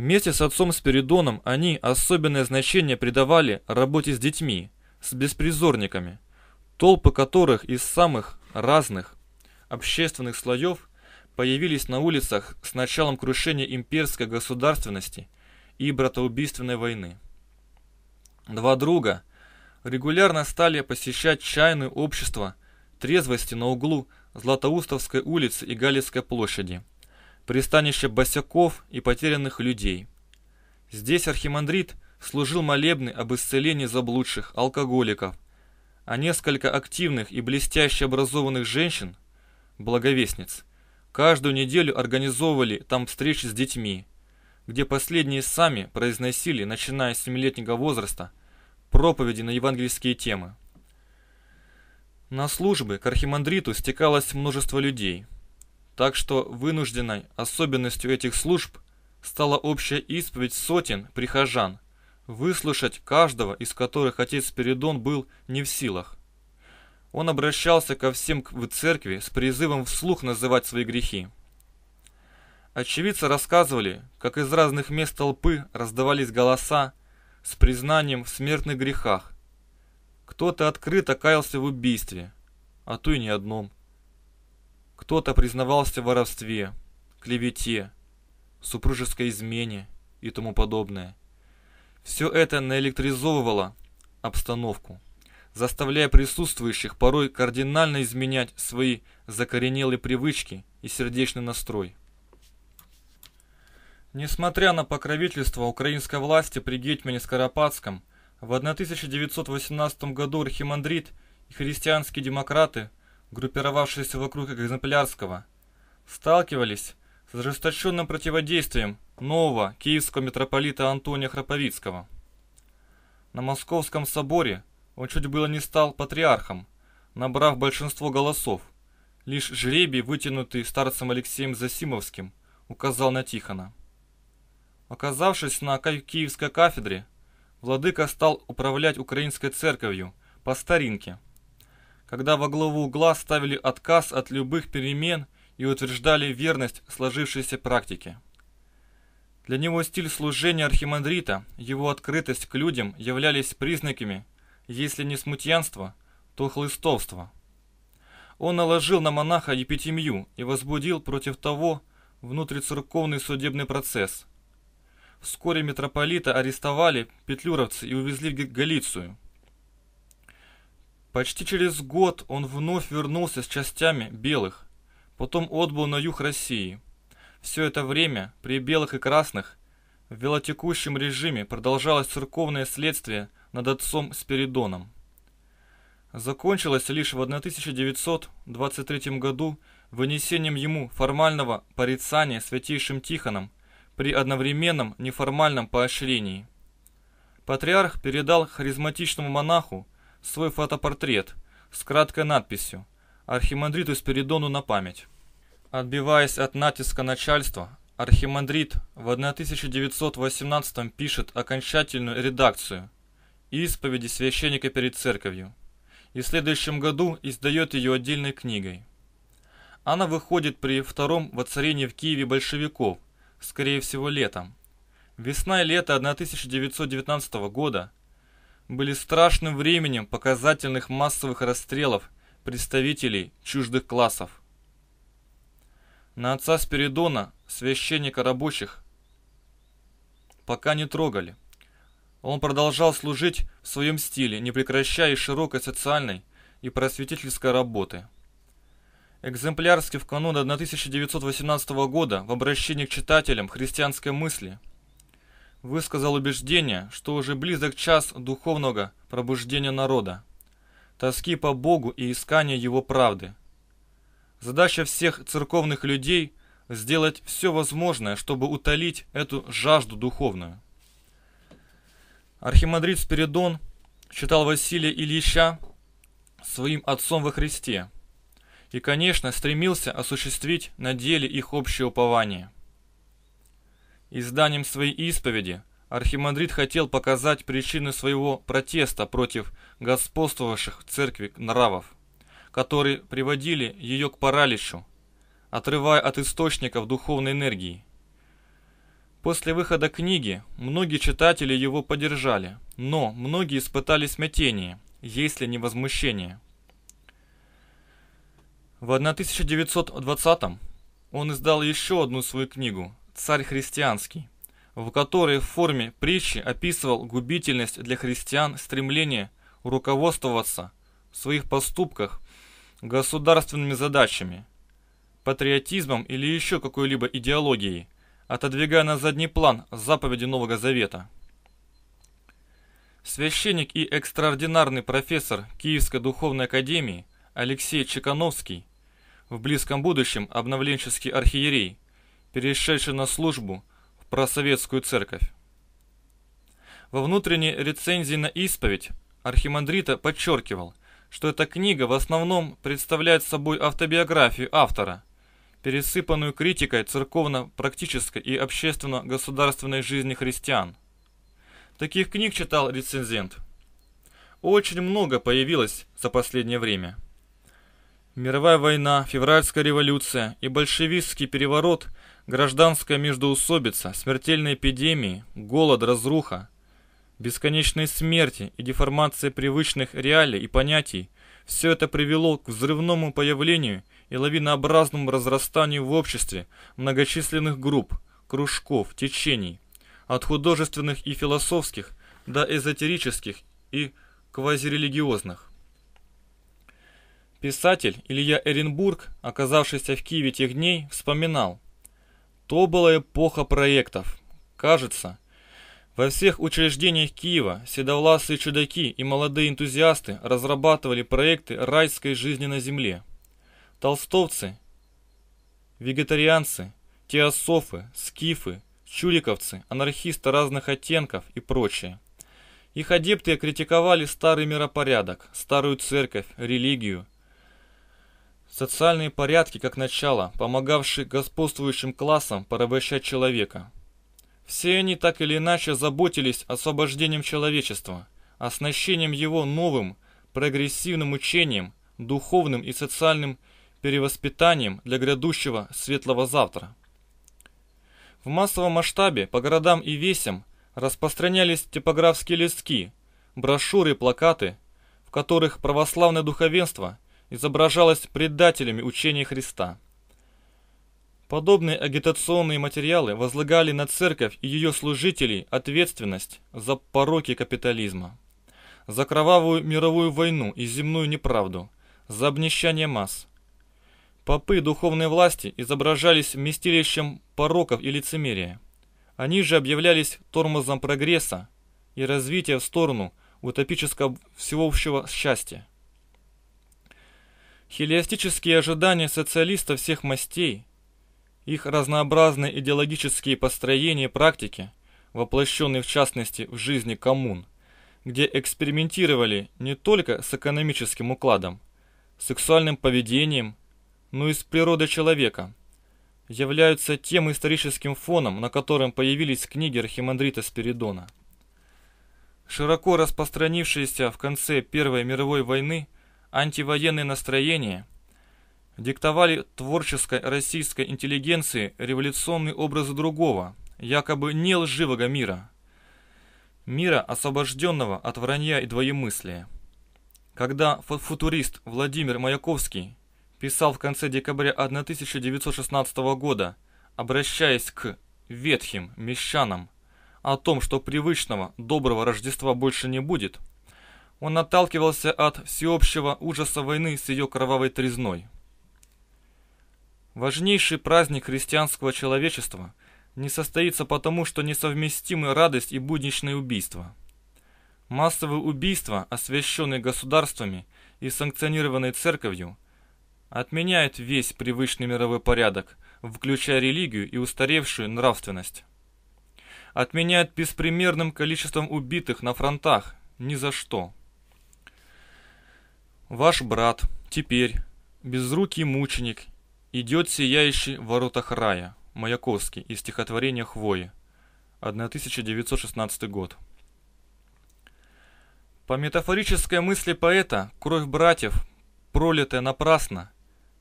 Вместе с отцом Спиридоном они особенное значение придавали работе с детьми, с беспризорниками, толпы которых из самых разных общественных слоев появились на улицах с началом крушения имперской государственности и братоубийственной войны. Два друга регулярно стали посещать чайное общество трезвости на углу Златоустовской улицы и Галицкой площади – пристанище босяков и потерянных людей. Здесь архимандрит служил молебны об исцелении заблудших алкоголиков, а несколько активных и блестяще образованных женщин, благовестниц, каждую неделю организовывали там встречи с детьми, где последние сами произносили, начиная с 7-летнего возраста, проповеди на евангельские темы. На службы к архимандриту стекалось множество людей – так что вынужденной особенностью этих служб стала общая исповедь сотен прихожан, выслушать каждого из которых отец Спиридон был не в силах. Он обращался ко всем в церкви с призывом вслух называть свои грехи. Очевидцы рассказывали, как из разных мест толпы раздавались голоса с признанием в смертных грехах. Кто-то открыто каялся в убийстве, а то и не одном – кто-то признавался в воровстве, клевете, супружеской измене и тому подобное. Все это наэлектризовывало обстановку, заставляя присутствующих порой кардинально изменять свои закоренелые привычки и сердечный настрой. Несмотря на покровительство украинской власти при Гетьмане Скоропадском, в 1918 году архимандрит и христианские демократы группировавшиеся вокруг Экземплярского, сталкивались с ожесточенным противодействием нового киевского митрополита Антония Храповицкого. На Московском соборе он чуть было не стал патриархом, набрав большинство голосов, Лишь жребий, вытянутый старцем Алексеем Засимовским, указал на Тихона. Оказавшись на Киевской кафедре, владыка стал управлять украинской церковью по старинке, когда во главу угла ставили отказ от любых перемен и утверждали верность сложившейся практике. Для него стиль служения архимандрита, его открытость к людям являлись признаками, если не смутьянства, то хлыстовства. Он наложил на монаха епитемью и возбудил против того внутрицерковный судебный процесс. Вскоре митрополита арестовали петлюровцы и увезли в Галицию. Почти через год он вновь вернулся с частями белых, потом отбыл на юг России – все это время при белых и красных в велотекущем режиме продолжалось церковное следствие над отцом Спиридоном. Закончилось лишь в 1923 году вынесением ему формального порицания святейшим Тихоном при одновременном неформальном поощрении. Патриарх передал харизматичному монаху свой фотопортрет с краткой надписью «Архимандриту Спиридону на память». Отбиваясь от натиска начальства, Архимандрит в 1918 пишет окончательную редакцию «Исповеди священника перед церковью» и в следующем году издает ее отдельной книгой. Она выходит при втором воцарении в Киеве большевиков, скорее всего летом. Весна и лето 1919 года были страшным временем показательных массовых расстрелов представителей чуждых классов. На отца Спиридона, священника рабочих, пока не трогали. Он продолжал служить в своем стиле, не прекращая широкой социальной и просветительской работы. Экземплярски в канун 1918 года в обращении к читателям христианской мысли высказал убеждение, что уже близок час духовного пробуждения народа, тоски по Богу и искания Его правды – Задача всех церковных людей – сделать все возможное, чтобы утолить эту жажду духовную. Архимандрит Спиридон считал Василия Ильича своим отцом во Христе и, конечно, стремился осуществить на деле их общее упование. Изданием своей исповеди архимандрит хотел показать причины своего протеста против господствовавших в церкви нравов которые приводили ее к параличу, отрывая от источников духовной энергии. После выхода книги многие читатели его поддержали, но многие испытали смятение, если не возмущение. В 1920 он издал еще одну свою книгу «Царь христианский», в которой в форме притчи описывал губительность для христиан стремление руководствоваться в своих поступках государственными задачами, патриотизмом или еще какой-либо идеологией, отодвигая на задний план заповеди Нового Завета. Священник и экстраординарный профессор Киевской духовной академии Алексей Чекановский, в близком будущем обновленческий архиерей, перешедший на службу в просоветскую церковь. Во внутренней рецензии на исповедь архимандрита подчеркивал, что эта книга в основном представляет собой автобиографию автора, пересыпанную критикой церковно-практической и общественно-государственной жизни христиан. Таких книг читал рецензент. Очень много появилось за последнее время. Мировая война, февральская революция и большевистский переворот, гражданская междоусобица, смертельные эпидемии, голод, разруха – бесконечной смерти и деформация привычных реалий и понятий, все это привело к взрывному появлению и лавинообразному разрастанию в обществе многочисленных групп, кружков, течений, от художественных и философских до эзотерических и квазирелигиозных. Писатель Илья Эренбург, оказавшийся в Киеве тех дней, вспоминал. То была эпоха проектов. Кажется, во всех учреждениях Киева седовласые чудаки и молодые энтузиасты разрабатывали проекты райской жизни на земле. Толстовцы, вегетарианцы, теософы, скифы, чуриковцы, анархисты разных оттенков и прочее. Их адепты критиковали старый миропорядок, старую церковь, религию. Социальные порядки, как начало, помогавшие господствующим классам порабощать человека. Все они так или иначе заботились освобождением человечества, оснащением его новым, прогрессивным учением, духовным и социальным перевоспитанием для грядущего светлого завтра. В массовом масштабе по городам и весям распространялись типографские листки, брошюры и плакаты, в которых православное духовенство изображалось предателями учения Христа. Подобные агитационные материалы возлагали на церковь и ее служителей ответственность за пороки капитализма, за кровавую мировую войну и земную неправду, за обнищание масс, Попы духовной власти изображались вместилищем пороков и лицемерия. Они же объявлялись тормозом прогресса и развития в сторону утопического всеобщего счастья. Хелиастические ожидания социалистов всех мастей, их разнообразные идеологические построения и практики, воплощенные в частности в жизни коммун, где экспериментировали не только с экономическим укладом, сексуальным поведением, но и с природой человека, являются тем историческим фоном, на котором появились книги Архимандрита Спиридона. Широко распространившиеся в конце Первой мировой войны антивоенные настроения диктовали творческой российской интеллигенции революционный образ другого, якобы не лживого мира. Мира, освобожденного от вранья и двоемыслия. Когда футурист Владимир Маяковский писал в конце декабря 1916 года, обращаясь к ветхим мещанам о том, что привычного доброго Рождества больше не будет, он отталкивался от всеобщего ужаса войны с ее кровавой трезной. Важнейший праздник христианского человечества не состоится потому, что несовместимы радость и будничное убийство. Массовые убийства, освященные государствами и санкционированные церковью – отменяет весь привычный мировой порядок, включая религию и устаревшую нравственность. Отменяет беспримерным количеством убитых на фронтах ни за что. Ваш брат теперь, безрукий мученик, идет сияющий в воротах рая, Маяковский, из стихотворения «Хвои», 1916 год. По метафорической мысли поэта, кровь братьев, пролитая напрасно,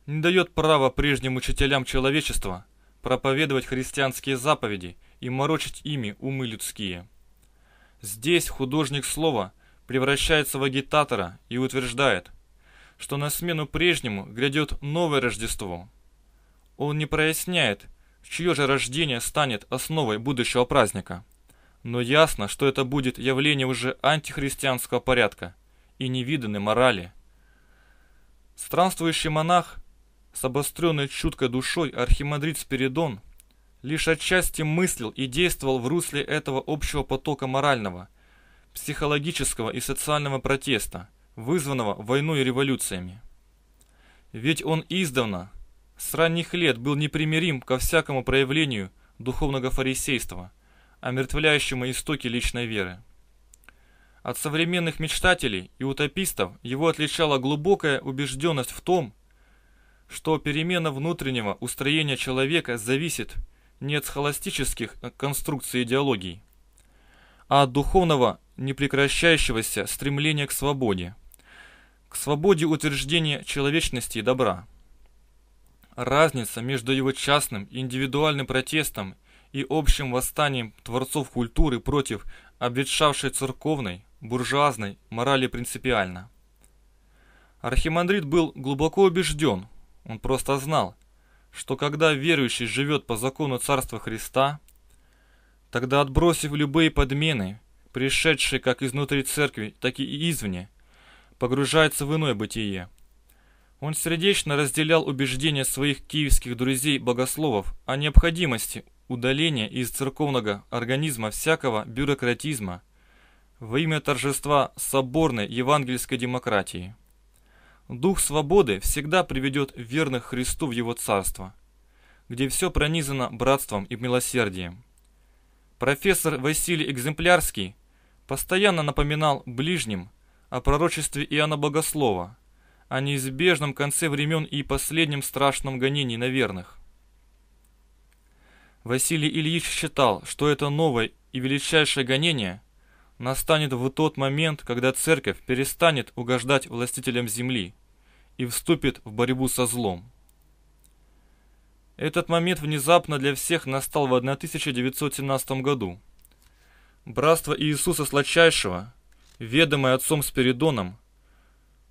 не дает права прежним учителям человечества проповедовать христианские заповеди и морочить ими умы людские. Здесь художник слова превращается в агитатора и утверждает, что на смену прежнему грядет новое Рождество. Он не проясняет, чье же рождение станет основой будущего праздника. Но ясно, что это будет явление уже антихристианского порядка и невиданной морали. Странствующий монах с обостренной чуткой душой архимандрит Спиридон лишь отчасти мыслил и действовал в русле этого общего потока морального, психологического и социального протеста, вызванного войной и революциями. Ведь он издавна, с ранних лет был непримирим ко всякому проявлению духовного фарисейства, омертвляющему истоки личной веры. От современных мечтателей и утопистов его отличала глубокая убежденность в том, что перемена внутреннего устроения человека зависит не от схоластических конструкций идеологий, а от духовного непрекращающегося стремления к свободе, к свободе утверждения человечности и добра. Разница между его частным индивидуальным протестом и общим восстанием творцов культуры против обветшавшей церковной, буржуазной морали принципиальна. Архимандрит был глубоко убежден – он просто знал, что когда верующий живет по закону Царства Христа, тогда отбросив любые подмены, пришедшие как изнутри церкви, так и извне, погружается в иное бытие. Он сердечно разделял убеждения своих киевских друзей-богословов о необходимости удаления из церковного организма всякого бюрократизма во имя торжества соборной евангельской демократии. Дух свободы всегда приведет верных Христу в Его Царство, где все пронизано братством и милосердием. Профессор Василий Экземплярский постоянно напоминал ближним о пророчестве Иоанна Богослова, о неизбежном конце времен и последнем страшном гонении на верных. Василий Ильич считал, что это новое и величайшее гонение настанет в тот момент, когда церковь перестанет угождать властителям земли и вступит в борьбу со злом. Этот момент внезапно для всех настал в 1917 году. Братство Иисуса Сладчайшего, ведомое отцом Спиридоном,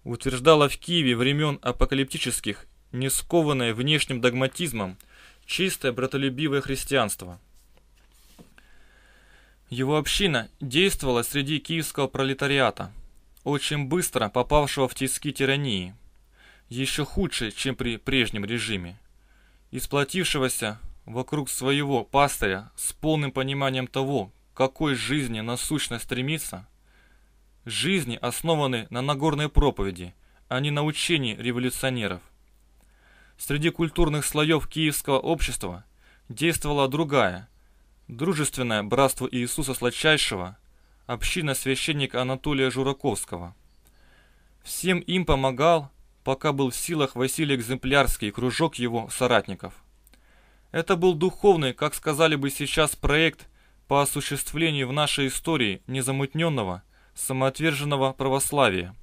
утверждало в Киеве времен апокалиптических, не скованное внешним догматизмом, чистое братолюбивое христианство. Его община действовала среди киевского пролетариата, очень быстро попавшего в тиски тирании, еще худше, чем при прежнем режиме и сплотившегося вокруг своего пастыря с полным пониманием того, какой жизни насущно стремится, жизни, основанной на Нагорной проповеди, а не на учении революционеров. Среди культурных слоев киевского общества действовала другая, дружественное братство Иисуса Сладчайшего, община священника Анатолия Жураковского. Всем им помогал пока был в силах Василий Экземплярский и кружок его соратников. Это был духовный, как сказали бы сейчас, проект по осуществлению в нашей истории незамутненного, самоотверженного православия.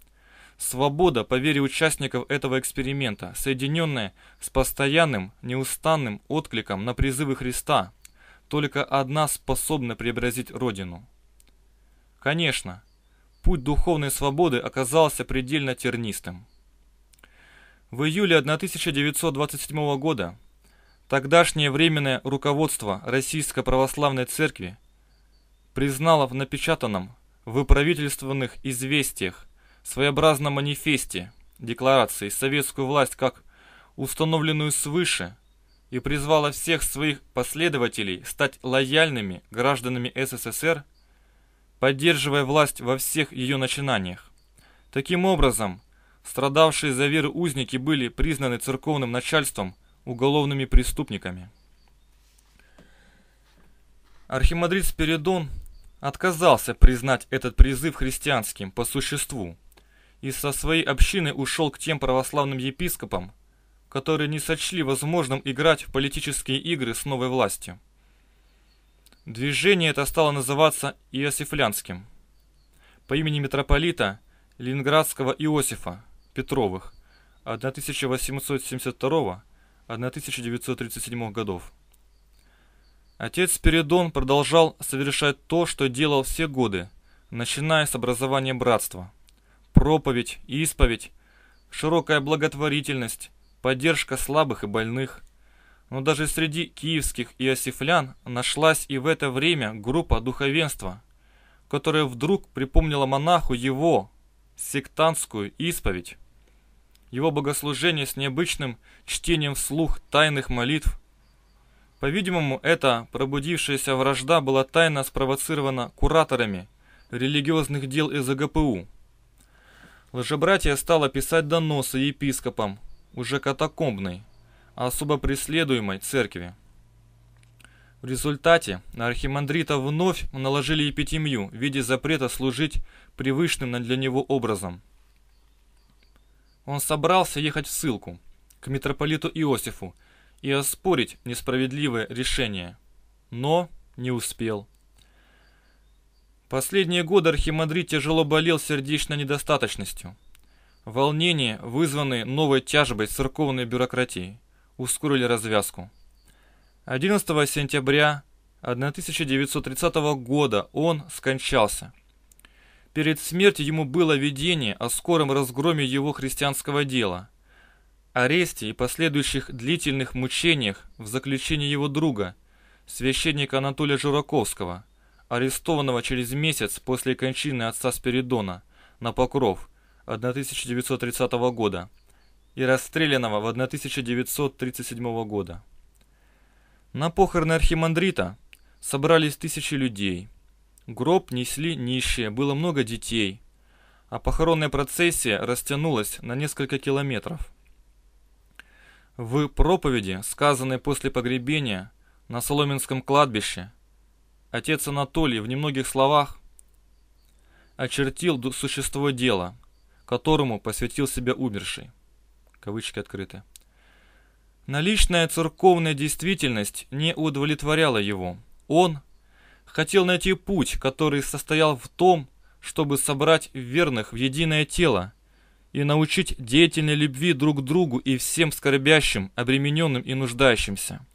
Свобода по вере участников этого эксперимента, соединенная с постоянным, неустанным откликом на призывы Христа, только одна способна преобразить Родину. Конечно, путь духовной свободы оказался предельно тернистым. В июле 1927 года тогдашнее временное руководство Российской Православной Церкви признало в напечатанном в правительственных известиях своеобразном манифесте декларации советскую власть как установленную свыше и призвало всех своих последователей стать лояльными гражданами СССР, поддерживая власть во всех ее начинаниях. Таким образом, Страдавшие за веру узники были признаны церковным начальством уголовными преступниками. Архимандрит Спиридон отказался признать этот призыв христианским по существу и со своей общины ушел к тем православным епископам, которые не сочли возможным играть в политические игры с новой властью. Движение это стало называться Иосифлянским по имени митрополита Ленинградского Иосифа, Петровых 1872-1937 годов. Отец Спиридон продолжал совершать то, что делал все годы, начиная с образования братства. Проповедь, исповедь, широкая благотворительность, поддержка слабых и больных. Но даже среди киевских иосифлян нашлась и в это время группа духовенства, которая вдруг припомнила монаху его, сектантскую исповедь его богослужение с необычным чтением вслух тайных молитв. По-видимому, эта пробудившаяся вражда была тайно спровоцирована кураторами религиозных дел из АГПУ. Лжебратья стала писать доносы епископам уже катакомбной, а особо преследуемой церкви. В результате на архимандрита вновь наложили епитемию в виде запрета служить привычным для него образом – он собрался ехать в ссылку к митрополиту Иосифу и оспорить несправедливое решение, но не успел. Последние годы архимандрит тяжело болел сердечной недостаточностью. Волнения, вызванные новой тяжбой церковной бюрократии, ускорили развязку. 11 сентября 1930 года он скончался – Перед смертью ему было видение о скором разгроме его христианского дела, аресте и последующих длительных мучениях в заключении его друга, священника Анатолия Жураковского, арестованного через месяц после кончины отца Спиридона на Покров 1930 года и расстрелянного в 1937 года. На похороны архимандрита собрались тысячи людей – Гроб несли нищие, было много детей, а похоронная процессия растянулась на несколько километров. В проповеди, сказанной после погребения на Соломенском кладбище, отец Анатолий в немногих словах очертил существо дела, которому посвятил себя умерший. Кавычки открыты. Наличная церковная действительность не удовлетворяла его. Он хотел найти путь, который состоял в том, чтобы собрать верных в единое тело и научить деятельной любви друг другу и всем скорбящим, обремененным и нуждающимся.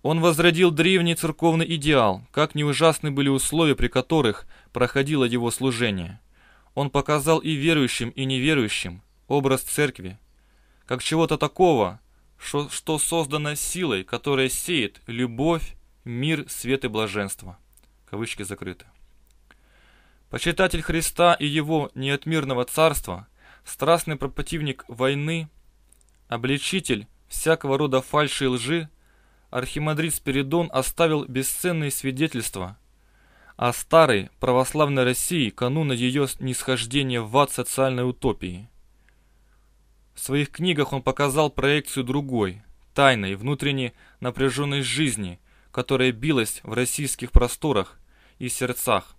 Он возродил древний церковный идеал, как не ужасны были условия, при которых проходило его служение. Он показал и верующим, и неверующим образ церкви, как чего-то такого, что, что создано силой, которая сеет любовь, мир, свет и блаженство. Кавычки закрыты. Почитатель Христа и его неотмирного царства, страстный противник войны, обличитель всякого рода фальши и лжи, архимандрит Спиридон оставил бесценные свидетельства о старой православной России кануна ее нисхождения в ад социальной утопии – в своих книгах он показал проекцию другой, тайной, внутренней напряженной жизни, которая билась в российских просторах и сердцах,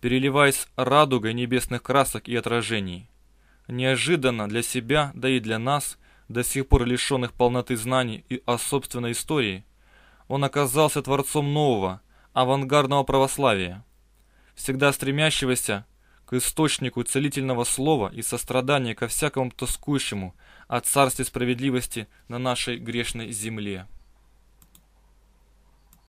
переливаясь радугой небесных красок и отражений. Неожиданно для себя, да и для нас, до сих пор лишенных полноты знаний и о собственной истории, он оказался творцом нового, авангардного православия, всегда стремящегося к источнику целительного слова и сострадания ко всякому тоскующему о царстве справедливости на нашей грешной земле.